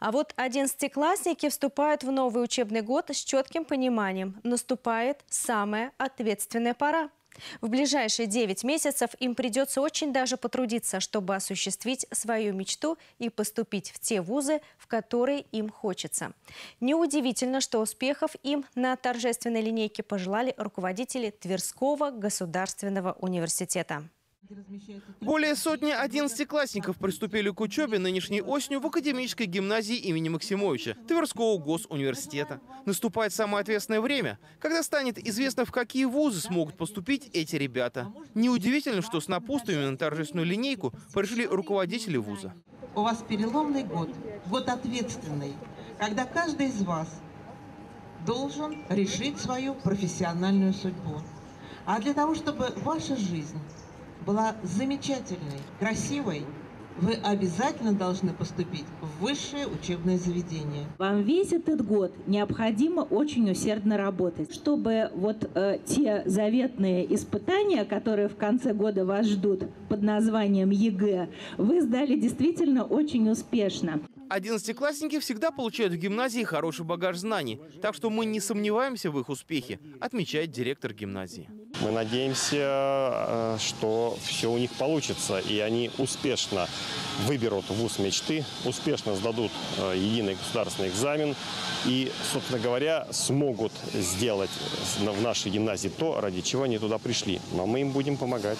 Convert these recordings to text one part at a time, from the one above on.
А вот одиннадцатиклассники вступают в новый учебный год с четким пониманием. Наступает самая ответственная пора. В ближайшие 9 месяцев им придется очень даже потрудиться, чтобы осуществить свою мечту и поступить в те вузы, в которые им хочется. Неудивительно, что успехов им на торжественной линейке пожелали руководители Тверского государственного университета. Более сотни одиннадцатиклассников приступили к учебе нынешней осенью в академической гимназии имени Максимовича Тверского госуниверситета. Наступает самое ответственное время, когда станет известно, в какие вузы смогут поступить эти ребята. Неудивительно, что с напутствиями на торжественную линейку пришли руководители вуза. У вас переломный год, год ответственный, когда каждый из вас должен решить свою профессиональную судьбу. А для того, чтобы ваша жизнь была замечательной, красивой, вы обязательно должны поступить в высшее учебное заведение. Вам весь этот год необходимо очень усердно работать, чтобы вот э, те заветные испытания, которые в конце года вас ждут под названием ЕГЭ, вы сдали действительно очень успешно. Одиннадцатиклассники всегда получают в гимназии хороший багаж знаний, так что мы не сомневаемся в их успехе, отмечает директор гимназии. Мы надеемся, э, что все у них получится, и они успешно выберут вуз мечты, успешно сдадут э, единый государственный экзамен и, собственно говоря, смогут сделать в нашей гимназии то, ради чего они туда пришли. Но мы им будем помогать.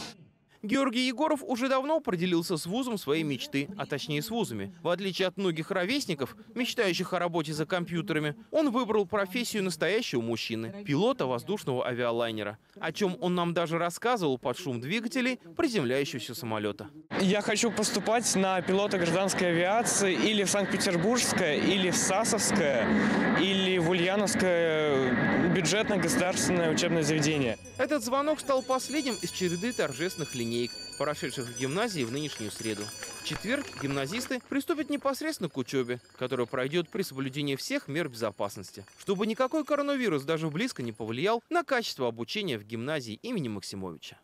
Георгий Егоров уже давно определился с вузом своей мечты, а точнее с вузами. В отличие от многих ровесников, мечтающих о работе за компьютерами, он выбрал профессию настоящего мужчины – пилота воздушного авиалайнера. О чем он нам даже рассказывал под шум двигателей приземляющегося самолета. Я хочу поступать на пилота гражданской авиации или в Санкт-Петербургское, или в Сасовское, или в Ульяновское бюджетное государственное учебное заведение. Этот звонок стал последним из череды торжественных линий линеек, прошедших в гимназии в нынешнюю среду. В четверг гимназисты приступят непосредственно к учебе, которая пройдет при соблюдении всех мер безопасности, чтобы никакой коронавирус даже близко не повлиял на качество обучения в гимназии имени Максимовича.